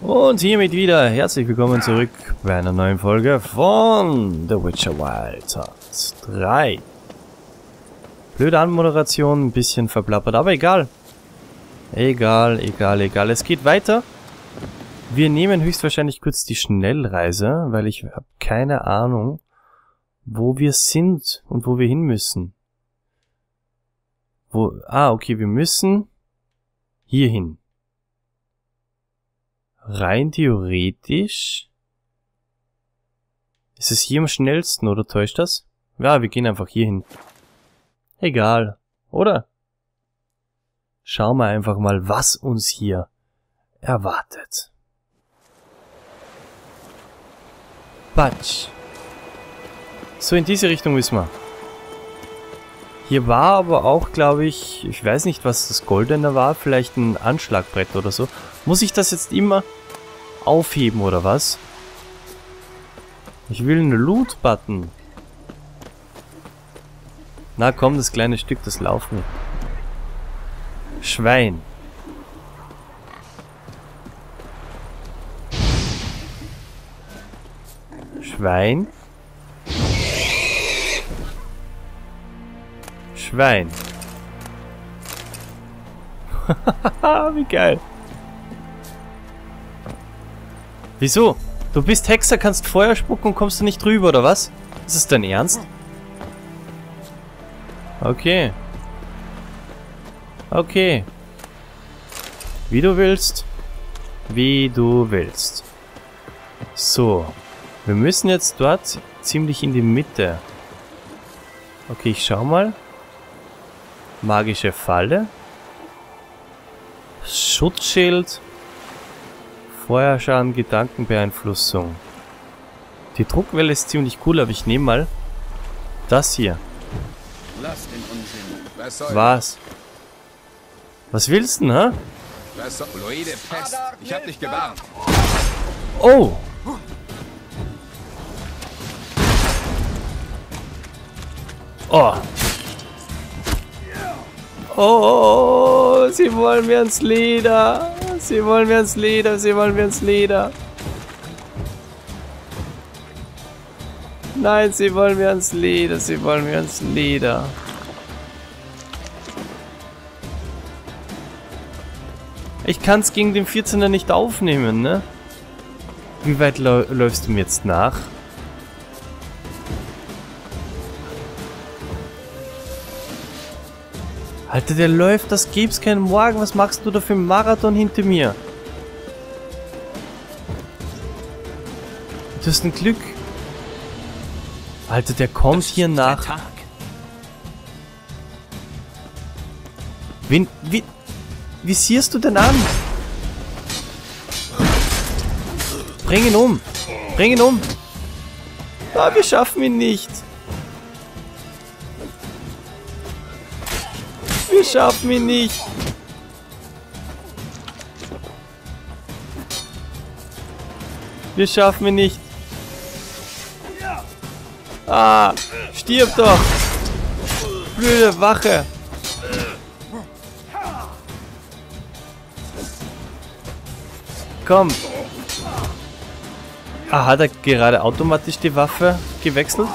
Und hiermit wieder herzlich willkommen zurück bei einer neuen Folge von The Witcher Wild Hunt 3. Blöde Anmoderation, ein bisschen verplappert, aber egal. Egal, egal, egal. Es geht weiter. Wir nehmen höchstwahrscheinlich kurz die Schnellreise, weil ich habe keine Ahnung, wo wir sind und wo wir hin müssen. Wo, ah, okay, wir müssen hier hin rein theoretisch ist es hier am schnellsten, oder täuscht das? Ja, wir gehen einfach hier hin. Egal, oder? Schauen wir einfach mal, was uns hier erwartet. Batsch. So, in diese Richtung müssen wir. Hier war aber auch, glaube ich, ich weiß nicht, was das Goldene war, vielleicht ein Anschlagbrett oder so. Muss ich das jetzt immer aufheben, oder was? Ich will einen Loot-Button. Na komm, das kleine Stück, das laufen. Schwein. Schwein. Schwein. Wie geil. Wieso? Du bist Hexer, kannst Feuer spucken und kommst du nicht drüber, oder was? Ist es dein Ernst? Okay. Okay. Wie du willst. Wie du willst. So. Wir müssen jetzt dort ziemlich in die Mitte. Okay, ich schau mal. Magische Falle. Schutzschild. Feuerschaden, Gedankenbeeinflussung. Die Druckwelle ist ziemlich cool, aber ich nehme mal das hier. Was, Was? Was willst du denn, hä? Oh! Oh! Oh, sie wollen mir ins Leder. Sie wollen mir ins Leder, sie wollen mir ins Leder. Nein, sie wollen mir ins Leder, sie wollen mir ins Leder. Ich kann es gegen den 14er nicht aufnehmen, ne? Wie weit läufst du mir jetzt nach? Alter, der läuft, das gibt's keinen Morgen. Was machst du da für einen Marathon hinter mir? Du hast ein Glück. Alter, der kommt das hier nach. Wen, wie, wie siehst du denn an? Bring ihn um. Bring ihn um. Ah, wir schaffen ihn nicht. Wir schaffen ihn nicht. Wir schaffen ihn nicht. Ah, stirb doch. Blöde Wache. Komm. Ah, hat er gerade automatisch die Waffe gewechselt?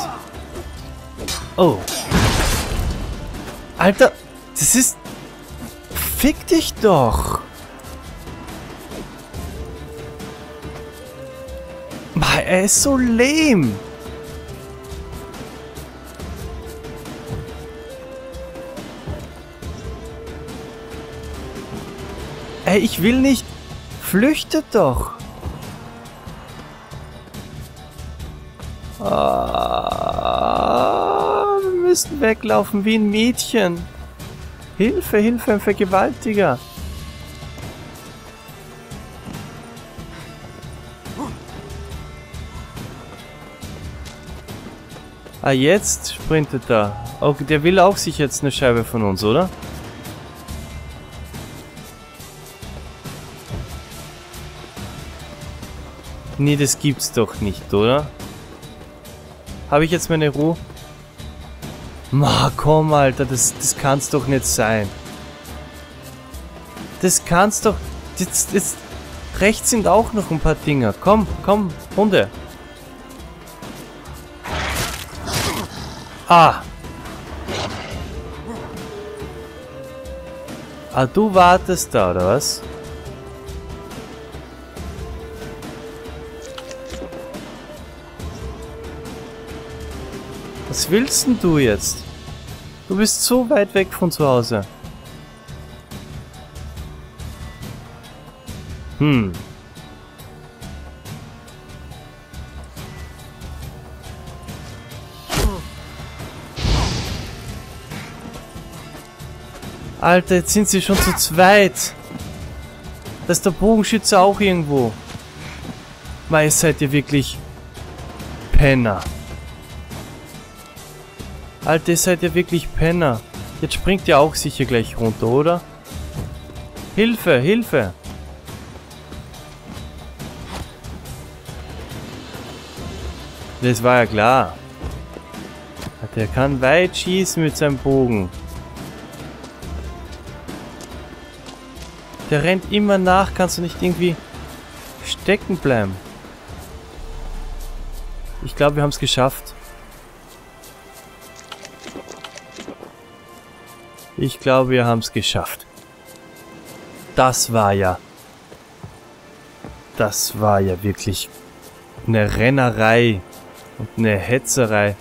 Oh. Alter. Das ist... Fick dich doch! Mann, er ist so lame! Ey, ich will nicht. Flüchtet doch. Ah, wir müssen weglaufen wie ein Mädchen. Hilfe, Hilfe, ein Vergewaltiger! Ah, jetzt sprintet er. Oh, der will auch sich jetzt eine Scheibe von uns, oder? Nee, das gibt's doch nicht, oder? Habe ich jetzt meine Ruhe? Ma, komm, Alter, das, das kann's doch nicht sein. Das kann's doch... Jetzt, jetzt rechts sind auch noch ein paar Dinger. Komm, komm, Hunde. Ah. Ah, du wartest da, oder was? Was willst denn du jetzt? Du bist so weit weg von zu Hause. Hm. Alter, jetzt sind sie schon zu zweit. Da ist der Bogenschütze auch irgendwo. Mei, seid ihr wirklich Penner. Alter, seid ihr wirklich Penner. Jetzt springt ihr auch sicher gleich runter, oder? Hilfe, Hilfe! Das war ja klar. Der kann weit schießen mit seinem Bogen. Der rennt immer nach, kannst du nicht irgendwie stecken bleiben. Ich glaube, wir haben es geschafft. Ich glaube, wir haben es geschafft. Das war ja... Das war ja wirklich eine Rennerei. Und eine Hetzerei.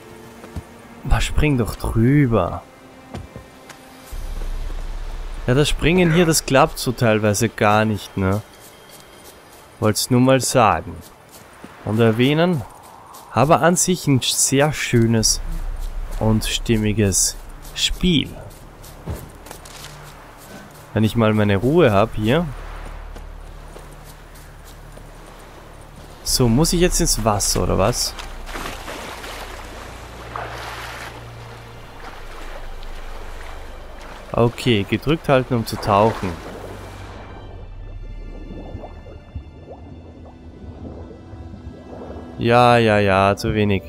Aber spring doch drüber. Ja, das Springen hier, das klappt so teilweise gar nicht, ne? Wollt's nur mal sagen. Und erwähnen, aber an sich ein sehr schönes und stimmiges Spiel. Wenn ich mal meine Ruhe habe hier. So, muss ich jetzt ins Wasser, oder was? Okay, gedrückt halten, um zu tauchen. Ja, ja, ja, zu wenig.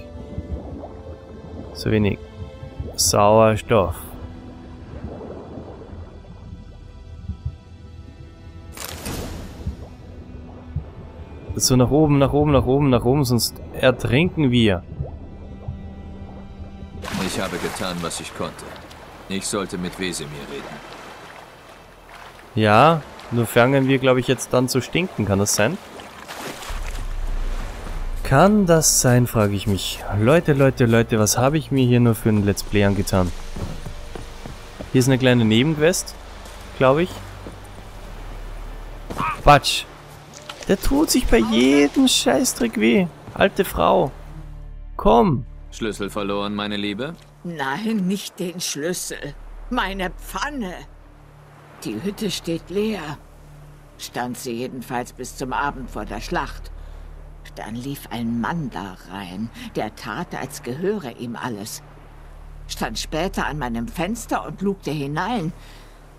Zu wenig Sauerstoff. So nach oben, nach oben, nach oben, nach oben, sonst ertrinken wir. Ich habe getan, was ich konnte. Ich sollte mit Wesemir reden. Ja, nur fangen wir, glaube ich, jetzt dann zu stinken. Kann das sein? Kann das sein, frage ich mich. Leute, Leute, Leute, was habe ich mir hier nur für ein Let's Play angetan? Hier ist eine kleine Nebenquest, glaube ich. Quatsch. Der tut sich bei jedem Scheißdreck weh. Alte Frau. Komm. Schlüssel verloren, meine Liebe? Nein, nicht den Schlüssel. Meine Pfanne. Die Hütte steht leer. Stand sie jedenfalls bis zum Abend vor der Schlacht. Dann lief ein Mann da rein, der tat, als gehöre ihm alles. Stand später an meinem Fenster und lugte hinein.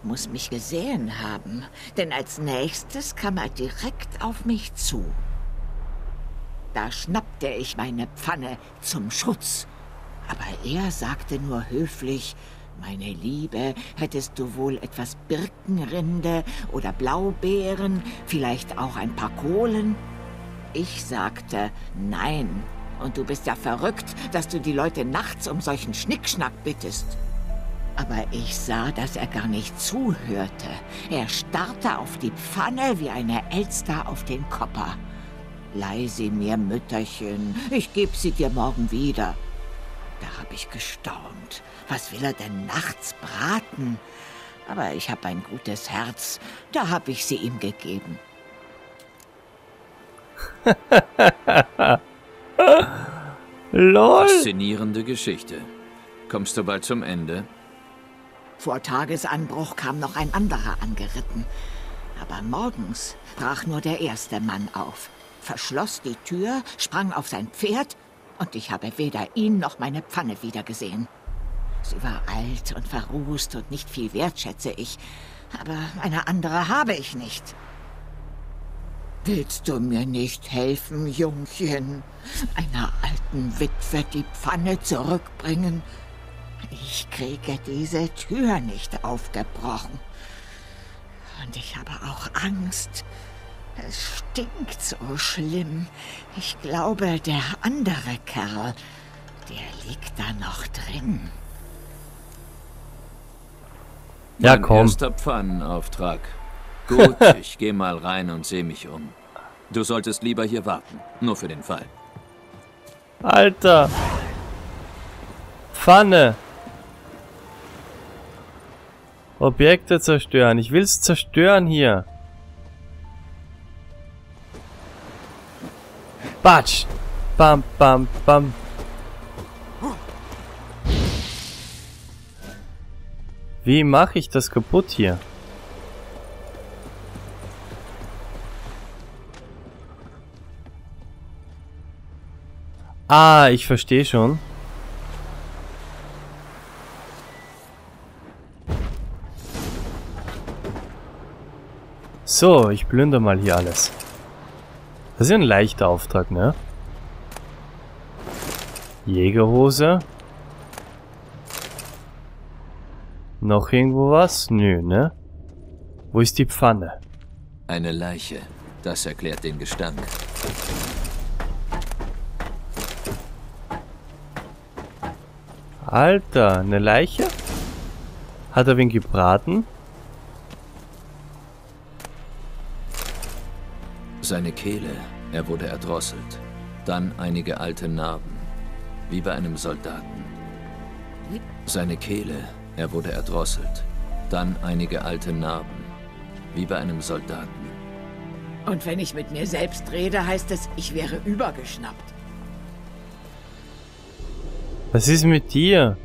Muss mich gesehen haben, denn als nächstes kam er direkt auf mich zu. Da schnappte ich meine Pfanne zum Schutz aber er sagte nur höflich, meine Liebe, hättest du wohl etwas Birkenrinde oder Blaubeeren, vielleicht auch ein paar Kohlen? Ich sagte, nein. Und du bist ja verrückt, dass du die Leute nachts um solchen Schnickschnack bittest. Aber ich sah, dass er gar nicht zuhörte. Er starrte auf die Pfanne wie eine Elster auf den Kopper. Leih sie mir, Mütterchen, ich geb sie dir morgen wieder. Da habe ich gestaunt. Was will er denn nachts braten? Aber ich habe ein gutes Herz. Da habe ich sie ihm gegeben. Lol. Faszinierende Geschichte. Kommst du bald zum Ende? Vor Tagesanbruch kam noch ein anderer angeritten. Aber morgens brach nur der erste Mann auf, verschloss die Tür, sprang auf sein Pferd und ich habe weder ihn noch meine Pfanne wiedergesehen. Sie war alt und verrußt und nicht viel wert, schätze ich. Aber eine andere habe ich nicht. Willst du mir nicht helfen, Jungchen? Einer alten Witwe die Pfanne zurückbringen? Ich kriege diese Tür nicht aufgebrochen. Und ich habe auch Angst. Es stinkt so schlimm. Ich glaube, der andere Kerl, der liegt da noch drin. Ja, mein komm. erster Pfannenauftrag. Gut, ich gehe mal rein und sehe mich um. Du solltest lieber hier warten, nur für den Fall. Alter. Pfanne. Objekte zerstören. Ich will's zerstören hier. Batsch. Bam, bam, bam. Wie mache ich das kaputt hier? Ah, ich verstehe schon. So, ich plünder mal hier alles. Das ist ja ein leichter Auftrag, ne? Jägerhose. Noch irgendwo was? Nö, ne? Wo ist die Pfanne? Eine Leiche. Das erklärt den Gestank. Alter, eine Leiche? Hat er wen gebraten? Seine Kehle, er wurde erdrosselt. Dann einige alte Narben. Wie bei einem Soldaten. Seine Kehle, er wurde erdrosselt. Dann einige alte Narben. Wie bei einem Soldaten. Und wenn ich mit mir selbst rede, heißt es, ich wäre übergeschnappt. Was ist mit dir?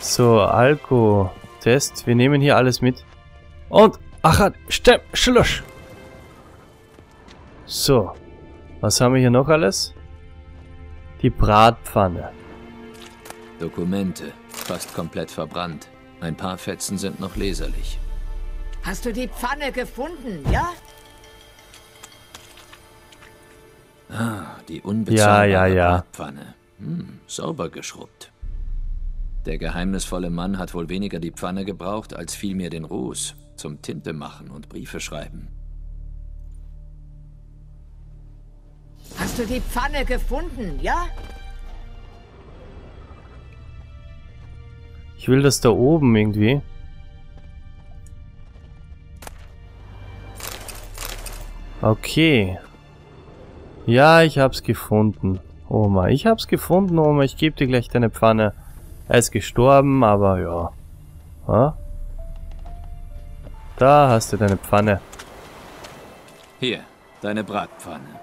So, Alko, Test, wir nehmen hier alles mit. Und, ach, Stemm, Schluss. So, was haben wir hier noch alles? Die Bratpfanne. Dokumente, fast komplett verbrannt. Ein paar Fetzen sind noch leserlich. Hast du die Pfanne gefunden, ja? Ah, die unbezahlbare Ja, ja, ja. Bratpfanne. Hm, sauber geschrubbt. Der geheimnisvolle Mann hat wohl weniger die Pfanne gebraucht, als vielmehr den Ruß zum Tinte machen und Briefe schreiben. Hast du die Pfanne gefunden, ja? Ich will das da oben irgendwie. Okay. Ja, ich hab's gefunden. Oma, ich hab's gefunden, Oma. Ich geb dir gleich deine Pfanne. Er ist gestorben, aber ja. Ha? Da hast du deine Pfanne. Hier, deine Bratpfanne.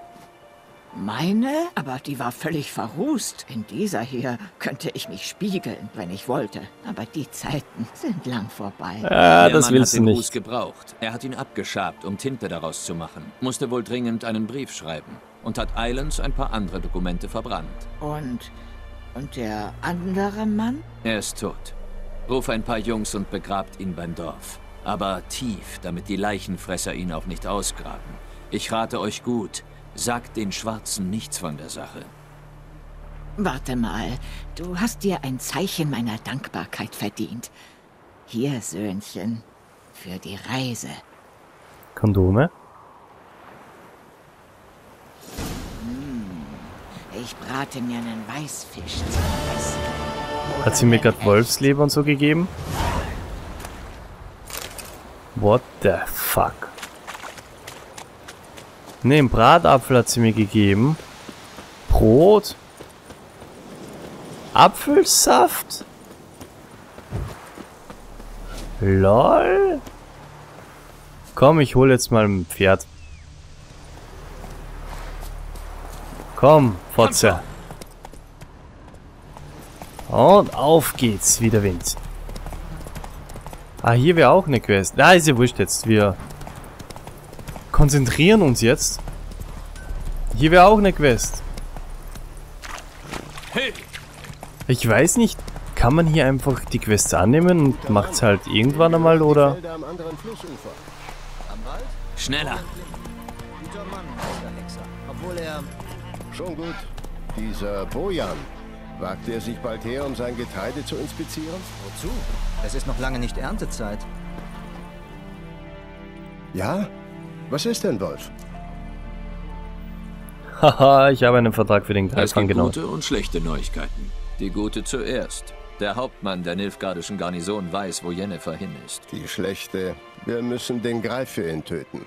Meine? Aber die war völlig verrußt. In dieser hier könnte ich mich spiegeln, wenn ich wollte. Aber die Zeiten sind lang vorbei. Ah, Der das Mann willst hat du den Ruß nicht. gebraucht. Er hat ihn abgeschabt, um Tinte daraus zu machen. Musste wohl dringend einen Brief schreiben. Und hat Islands ein paar andere Dokumente verbrannt. Und. Und der andere Mann? Er ist tot. Ruf ein paar Jungs und begrabt ihn beim Dorf. Aber tief, damit die Leichenfresser ihn auch nicht ausgraben. Ich rate euch gut, sagt den Schwarzen nichts von der Sache. Warte mal, du hast dir ein Zeichen meiner Dankbarkeit verdient. Hier, Söhnchen, für die Reise. Kondome? Ich brate mir einen Weißfisch zum Essen. Hat sie mir gerade Wolfsleber und so gegeben? What the fuck? Ne, einen Bratapfel hat sie mir gegeben. Brot. Apfelsaft. LOL. Komm, ich hol jetzt mal ein Pferd. Komm, Fotze. Und auf geht's, wie der Wind. Ah, hier wäre auch eine Quest. Na, ist ja wurscht jetzt. Wir konzentrieren uns jetzt. Hier wäre auch eine Quest. Ich weiß nicht, kann man hier einfach die Quests annehmen und macht's halt irgendwann einmal oder? Felder am anderen Flussufer. Schneller! Guter Mann, Meister Hexer. Obwohl er... Schon gut. Dieser Bojan, wagt er sich bald her, um sein Getreide zu inspizieren? Wozu? Es ist noch lange nicht Erntezeit. Ja? Was ist denn, Wolf? Haha, ich habe einen Vertrag für den gibt angenommen. gute und schlechte Neuigkeiten. Die gute zuerst. Der Hauptmann der Nilfgaardischen Garnison weiß, wo Jennifer hin ist. Die schlechte. Wir müssen den Greif für ihn töten.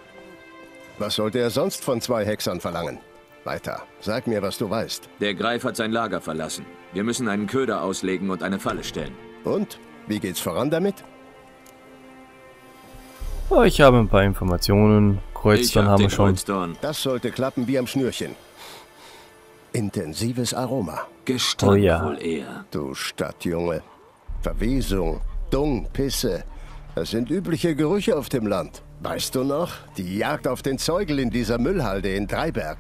Was sollte er sonst von zwei Hexern verlangen? Weiter. Sag mir, was du weißt. Der Greif hat sein Lager verlassen. Wir müssen einen Köder auslegen und eine Falle stellen. Und? Wie geht's voran damit? Oh, ich habe ein paar Informationen. Kreuzdorn hab haben wir schon. Kreuzdorn. Das sollte klappen wie am Schnürchen. Intensives Aroma. Gestank Oh ja. wohl eher. Du Stadtjunge. Verwesung, Dung, Pisse. Das sind übliche Gerüche auf dem Land. Weißt du noch? Die Jagd auf den Zeugel in dieser Müllhalde in Dreiberg.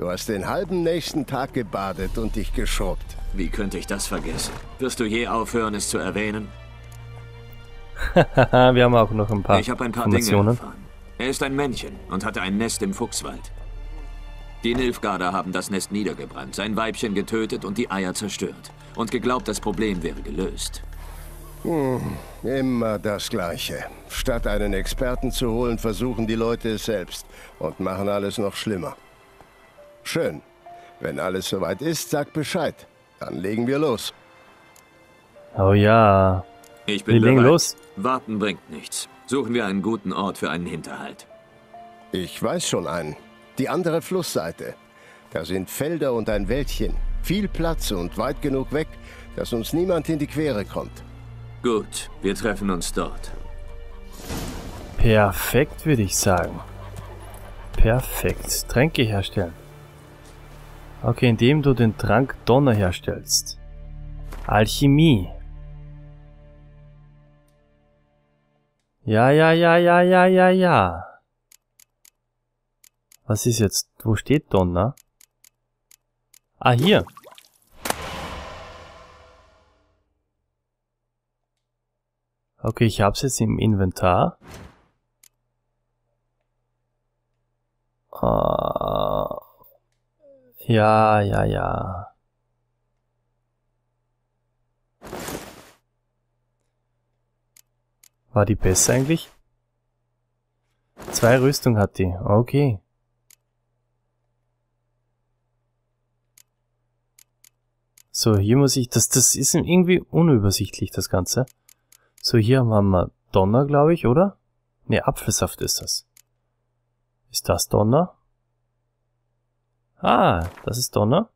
Du hast den halben nächsten Tag gebadet und dich geschrubbt. Wie könnte ich das vergessen? Wirst du je aufhören, es zu erwähnen? Wir haben auch noch ein paar Ich habe ein paar Dinge erfahren. Er ist ein Männchen und hatte ein Nest im Fuchswald. Die Nilfgaarder haben das Nest niedergebrannt, sein Weibchen getötet und die Eier zerstört. Und geglaubt, das Problem wäre gelöst. Immer das Gleiche. Statt einen Experten zu holen, versuchen die Leute es selbst und machen alles noch schlimmer. Schön. Wenn alles soweit ist, sag Bescheid. Dann legen wir los. Oh ja. Ich bin Wir legen los. Warten bringt nichts. Suchen wir einen guten Ort für einen Hinterhalt. Ich weiß schon einen. Die andere Flussseite. Da sind Felder und ein Wäldchen. Viel Platz und weit genug weg, dass uns niemand in die Quere kommt. Gut, wir treffen uns dort. Perfekt, würde ich sagen. Perfekt. Tränke herstellen. Okay, indem du den Trank Donner herstellst. Alchemie. Ja, ja, ja, ja, ja, ja, ja. Was ist jetzt? Wo steht Donner? Ah, hier. Okay, ich hab's jetzt im Inventar. Ah, ja, ja, ja. War die besser eigentlich? Zwei Rüstung hat die. Okay. So, hier muss ich, das, das ist irgendwie unübersichtlich, das Ganze. So, hier haben wir Donner, glaube ich, oder? Ne, Apfelsaft ist das. Ist das Donner? Ah, das ist Donner.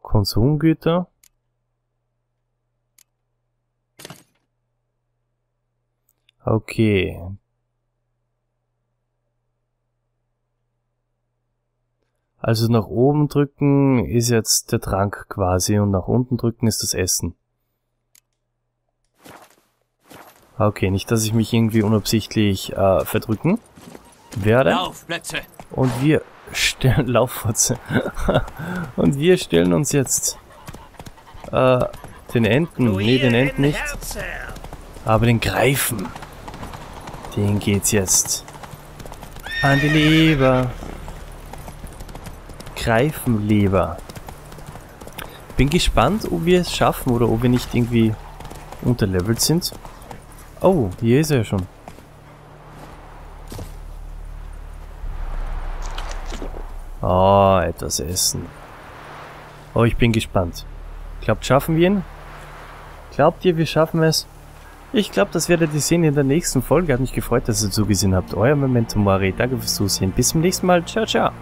Konsumgüter. Okay. Also nach oben drücken ist jetzt der Trank quasi und nach unten drücken ist das Essen. Okay, nicht, dass ich mich irgendwie unabsichtlich äh, verdrücken werde. Laufplätze! Und wir stellen Lauffotze. Und wir stellen uns jetzt äh, den Enten. Nee, den Enten nicht. Aber den Greifen. Den geht's jetzt. An die Leber. Greifenleber. Bin gespannt, ob wir es schaffen oder ob wir nicht irgendwie unterlevelt sind. Oh, hier ist er ja schon. Oh, etwas essen. Oh, ich bin gespannt. Glaubt, schaffen wir ihn? Glaubt ihr, wir schaffen es? Ich glaube, das werdet ihr sehen in der nächsten Folge. Hat mich gefreut, dass ihr zugesehen habt. Euer Memento Mori. Danke fürs Zusehen. Bis zum nächsten Mal. Ciao, ciao.